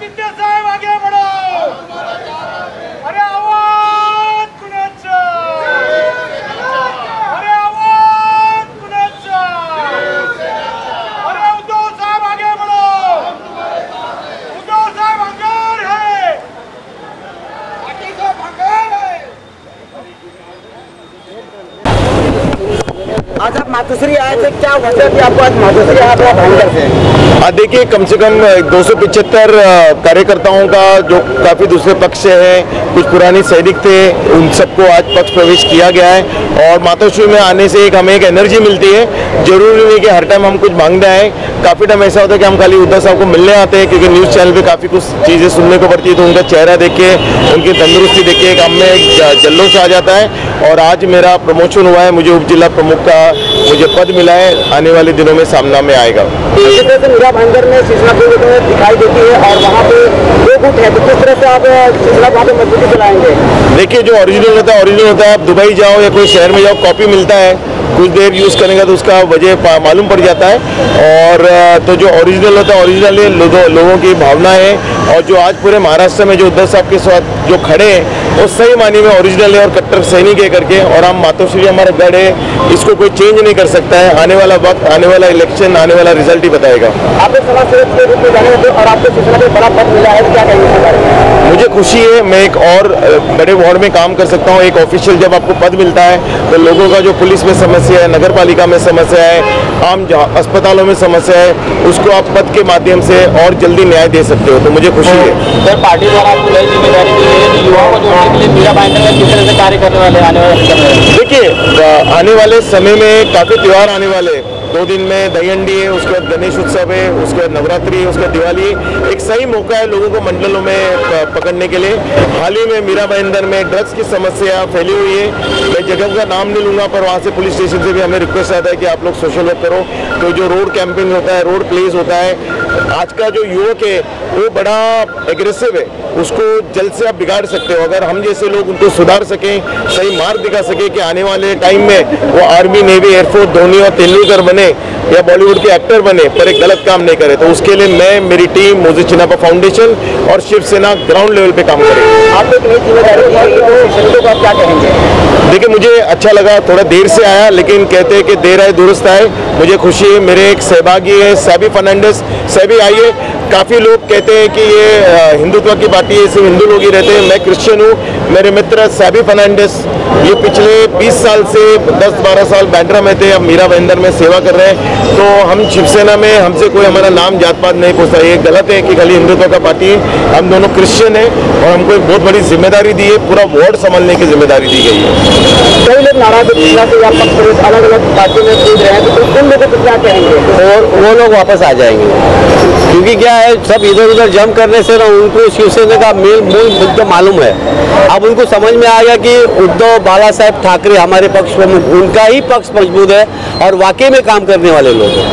Capitão! Matoshree आए थे, क्या वजह थी आपको आज मातोश्री हाँ देखिए, कम से कम दो कार्यकर्ताओं का जो काफ़ी दूसरे पक्ष से हैं, कुछ पुराने सैनिक थे, उन सबको आज पक्ष प्रवेश किया गया है। और मातोश्री में आने से एक, हमें एक एनर्जी मिलती है। ज़रूरी नहीं कि हर टाइम हम कुछ मांगने आए। काफ़ी टाइम ऐसा होता है कि हम खाली उद्धव साहब को मिलने आते हैं, क्योंकि न्यूज़ चैनल पे काफ़ी कुछ चीज़ें सुनने को पड़ती है तो उनका चेहरा देख के उनकी तंदुरुस्ती देख के एक हम में एक जल्लोश आ जाता है। और आज मेरा प्रमोशन हुआ है, मुझे उप जिला प्रमुख का मुझे पद मिला है आने वाले दिनों में सामना में आएगा। जिस तरह से मीरा भांगर में शिशला को दिखाई देती है और वहाँ पे दो गुट है तो किस तरह से आप सूचना वहाँ पे मजबूती चलाएँगे? देखिए जो ओरिजिनल होता है ओरिजिनल होता है आप दुबई जाओ या कोई शहर में जाओ कॉपी मिलता है। कुछ देर यूज़ करेंगे तो उसका वजह मालूम पड़ जाता है। और तो जो ओरिजिनल होता है ओरिजिनल ये लोगों लोगों की भावना है। और जो आज पूरे महाराष्ट्र में जो उद्धव साहब के साथ जो खड़े हैं वो सही मानी में ओरिजिनल है और कट्टर सैनिक है करके। और हम मातोश्री हमारा गढ़ है इसको कोई चेंज नहीं कर सकता है। आने वाला वक्त आने वाला इलेक्शन आने वाला रिज़ल्ट ही बताएगा। आप समाज सेवक के रूप में जाने और आपको शिशला में बड़ा पद मिला है क्या कहेंगे इसके बारे में? मुझे खुशी है मैं एक और बड़े वार्ड में काम कर सकता हूँ। एक ऑफिशियल जब आपको पद मिलता है तो लोगों का जो पुलिस में समस्या है नगर पालिका में समस्या है आम जहाँ- अस्पतालों में समस्या है उसको आप पद के माध्यम से और जल्दी न्याय दे सकते हो तो मुझे खुशी है सर पार्टी द्वारा आपको नई ज़िम्मेदारी दी गई है युवाओं को जोड़ने के लिए मीरा भाईंदर में किस तरह से कार्य करने वाले आने वाले देखिए आने वाले समय में काफ़ी त्यौहार आने वाले हैं। दो दिन में दहीहंडी है, उसके बाद गणेश उत्सव है, उसके बाद नवरात्रि है, उसके बाद दिवाली है। एक सही मौका है लोगों को मंडलों में पकड़ने के लिए। हाल ही में मीरा भाईंदर में ड्रग्स की समस्या फैली हुई है। मैं जगह का नाम नहीं लूँगा, पर वहाँ से पुलिस स्टेशन से भी हमें रिक्वेस्ट आता है कि आप लोग सोशल वर्क करो। तो जो रोड कैंपिंग होता है रोड प्लेस होता है, आज का जो युवक है, वो बड़ा एग्रेसिव है। उसको जल्द से आप बिगाड़ सकते हो। अगर हम जैसे लोग उनको सुधार सकें, सही मार्ग दिखा सके कि आने वाले टाइम में वो आर्मी नेवी एयरफोर्स धोनी और तेंदुलकर बने या बॉलीवुड के एक्टर बने पर एक गलत काम नहीं करे। तो उसके लिए मैं मेरी टीम मोजी चिनापा फाउंडेशन और शिवसेना ग्राउंड लेवल पे काम करेंगे। ज़िम्मेदारी है तो को आप क्या कहेंगे? देखिए मुझे अच्छा लगा थोड़ा देर से आया लेकिन कहते हैं कि देर आए दुरुस्त आए। मुझे खुशी है मेरे एक सहभागी है सैबी फर्नांडिस सैबी आइए काफ़ी लोग कहते हैं कि ये हिंदुत्व की पार्टी है सिर्फ़ हिंदू लोग ही रहते हैं। मैं क्रिश्चियन हूँ मेरे मित्र सैबी फर्नांडिस ये पिछले 20 साल से 10-12 साल बैंड्रा में थे अब मीरा भाईंदर में सेवा कर रहे हैं। तो हम शिवसेना में हमसे कोई हमारा नाम जात पात नहीं पूछता ये गलत है कि खाली हिंदुत्व का पार्टी है। हम दोनों क्रिश्चियन हैं और हमको एक बहुत बड़ी ज़िम्मेदारी दी है पूरा वार्ड संभालने की ज़िम्मेदारी दी गई है। कई लोग नाराज़ है या अलग अलग पार्टियों में कूद रहे हैं तो उन लोगों को क्या कहेंगे? और वो लोग वापस आ जाएँगे। क्योंकि क्या है सब इधर उधर जम करने से ना उनको शिवसेना का मूल मूल मुद्दा मालूम है। अब उनको समझ में आ गया कि उद्धव बाला साहेब ठाकरे हमारे पक्ष प्रमुख उनका ही पक्ष मज़बूत है और वाकई में काम करने वाले लोग हैं।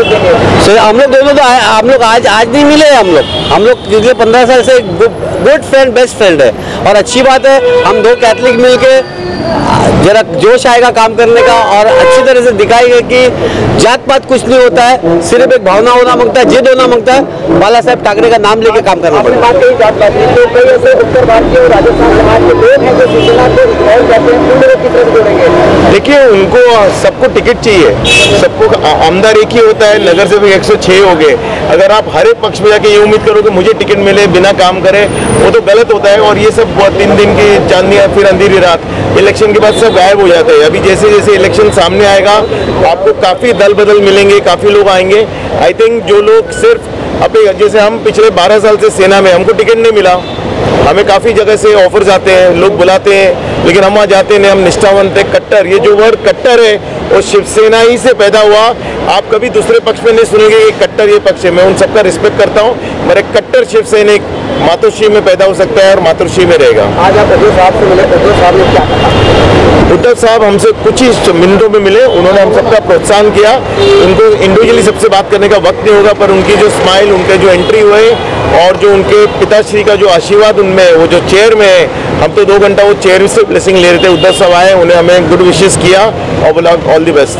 देंगे सर हम लोग दोनों तो हम लोग आज आज नहीं मिले हम लोग। हम लोग पिछले पंद्रह साल से गुड फ्रेंड बेस्ट फ्रेंड है। और अच्छी बात है हम दो कैथलिक मिलके जरा जोश आएगा काम करने का और अच्छी तरह से दिखाएँगे कि जात पात कुछ नहीं होता है सिर्फ़ एक भावना होना माँगता है जिद होना माँगता है बाला साहेब ठाकरे का नाम लेके काम करना आपने पड़ेगा तो कई ऐसे उत्तर भारतीय और राजस्थान समाज के लोग हैं जो शिवसेना को इस्तेमाल करते हैं उन लोग किस तरह जोड़ेंगे। देखिए उनको सबको टिकट चाहिए सबको आमदार एक ही होता है नगर से भी 106 हो गए। अगर आप हर एक पक्ष में जाके ये उम्मीद करो कि मुझे टिकट मिले बिना काम करे वो तो गलत होता है। और ये सब तीन दिन की चांदनी फिर अंधेरी रात इलेक्शन के बाद सब गायब हो जाते हैं। अभी जैसे जैसे इलेक्शन सामने आएगा, आपको काफ़ी दल बदल मिलेंगे, काफ़ी लोग आएँगे। आई थिंक जो लोग सिर्फ़ अभी जैसे हम पिछले 12 साल से सेना में, हमको टिकट नहीं मिला। हमें काफ़ी जगह से ऑफर्स आते हैं, लोग बुलाते हैं, लेकिन हम वहाँ जाते नहीं, हम निष्ठावंत है। कट्टर, ये जो वर्ड कट्टर है, वो शिवसेना ही से पैदा हुआ। आप कभी दूसरे पक्ष में नहीं सुनेंगे ये कट्टर ये पक्ष है। मैं उन सबका रिस्पेक्ट करता हूँ। मेरे कट्टर शिव सैनिक मातोश्री में पैदा हो सकता है और मातोश्री में रहेगा। आज आप साहब से मिले साहब ने क्या कहा? उद्धव साहब हमसे कुछ ही मिनटों में मिले, उन्होंने हम सबका प्रोत्साहन किया। उनको इंडिविजुअली सबसे बात करने का वक्त नहीं होगा, पर उनकी जो स्माइल उनके जो एंट्री हुए, और जो उनके पिताश्री का जो आशीर्वाद उनमें वो जो चेयर में हम तो दो घंटा वो चेयर से ब्लेसिंग ले रहे थे, उद्धव साहब आए उन्हें हमें गुड विशेष किया, और बोला ऑल दी बेस्ट